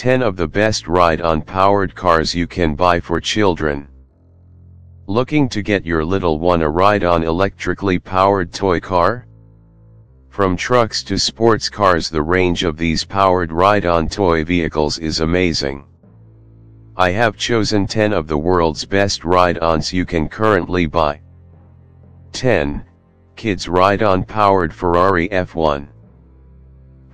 10 of the best ride-on powered cars you can buy for children. Looking to get your little one a ride-on electrically powered toy car? From trucks to sports cars the range of these powered ride-on toy vehicles is amazing. I have chosen 10 of the world's best ride-ons you can currently buy. 10. Kids Ride-On Powered Ferrari F1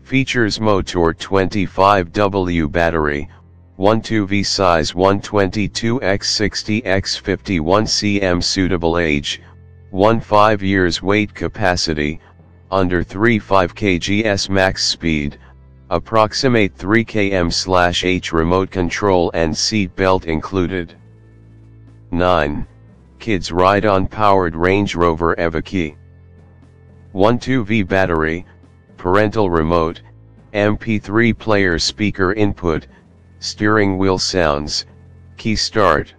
Features Motor 25W battery, 12V size 122x60x51cm suitable age, 1 5 years weight capacity, under 3.5 kgs max speed, approximate 3 km h remote control and seat belt included. 9. Kids Ride On Powered Range Rover Evoque 12V battery, parental remote, MP3 player speaker input, steering wheel sounds, key start.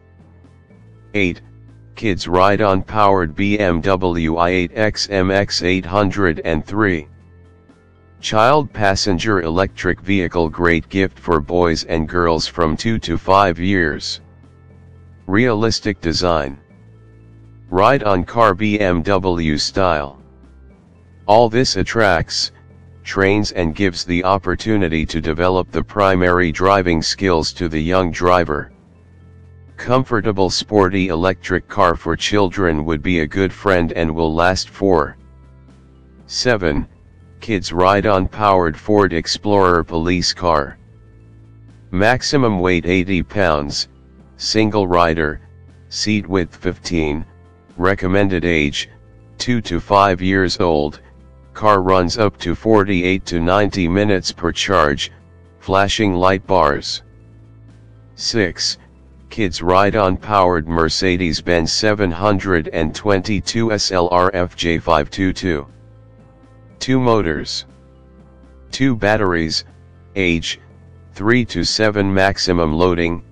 8. Kids Ride On Powered BMW i8X MX803. Child Passenger Electric Vehicle Great gift for boys and girls from 2 to 5 years. Realistic design. Ride on car BMW style. All this attracts, trains and gives the opportunity to develop the primary driving skills to the young driver. Comfortable sporty electric car for children would be a good friend and will last for 7. Kids ride on powered Ford Explorer police car. Maximum weight 80 pounds, single rider, seat width 15, recommended age, 2 to 5 years old, car runs up to 48 to 90 minutes per charge, flashing light bars. 6. Kids ride on powered Mercedes-Benz 722 SLR FJ522. 2 motors. 2 batteries, age, 3 to 7 maximum loading,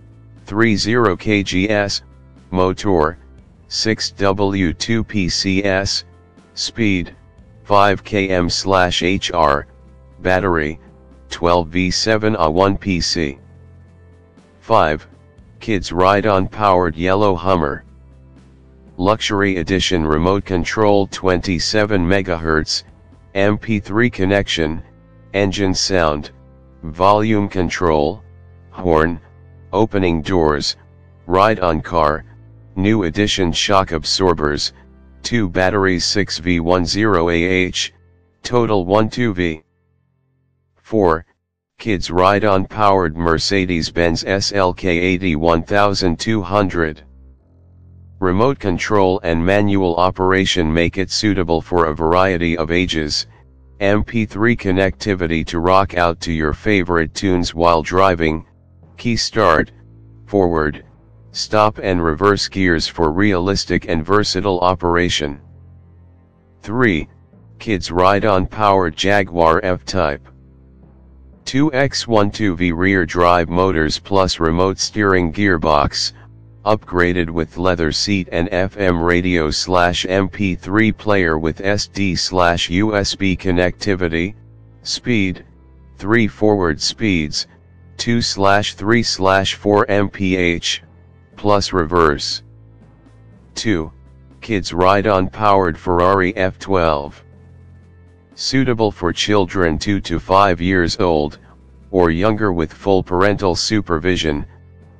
30 kgs, motor, 6W2 PCS, speed, 5 km HR, battery, 12 V7 A1 PC. 5. Kids Ride On Powered Yellow Hummer. Luxury Edition Remote Control 27 MHz, MP3 connection, engine sound, volume control, horn, opening doors, ride on car, new edition shock absorbers, 2 batteries 6V10AH, total 12V. 4. Kids ride on powered Mercedes-Benz SLK 81200. Remote control and manual operation make it suitable for a variety of ages, MP3 connectivity to rock out to your favorite tunes while driving, key start, forward, stop and reverse gears for realistic and versatile operation. 3. Kids ride on powered Jaguar F-Type. 2X12V rear drive motors plus remote steering gearbox, upgraded with leather seat and FM radio slash MP3 player with SD slash USB connectivity, speed, 3 forward speeds, 2 slash 3 slash 4 mph, plus reverse. 2. Kids ride on powered Ferrari F12. Suitable for children 2 to 5 years old, or younger with full parental supervision,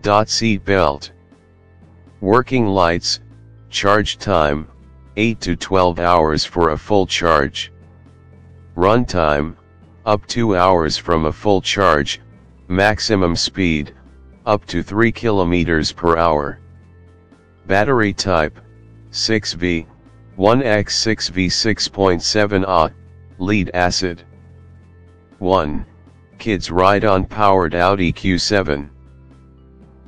dot seat belt. Working lights, charge time, 8 to 12 hours for a full charge. Run time, up 2 hours from a full charge, maximum speed, up to 3 km per hour. Battery type, 6V, 1x6V 6.7 Ah, lead acid. 1. Kids ride on powered Audi Q7.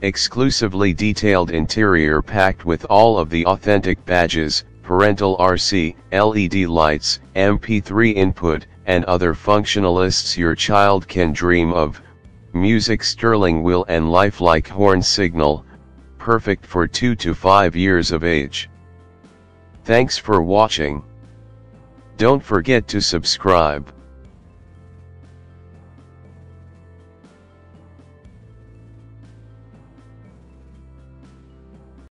Exclusively detailed interior packed with all of the authentic badges, parental RC, LED lights, MP3 input, and other functionalists your child can dream of. Music sterling wheel and lifelike horn signal, perfect for 2 to 5 years of age. Thanks for watching. Don't forget to subscribe.